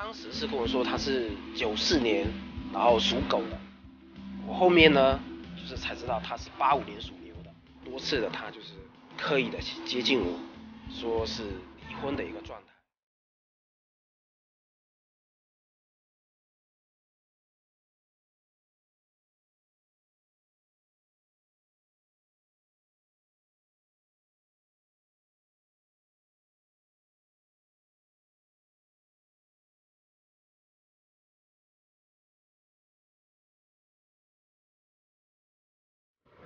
当时是跟我说他是九四年然后属狗的。我后面呢就是才知道他是八五年属牛的。多次的他就是刻意的去接近我说是离婚的一个状态。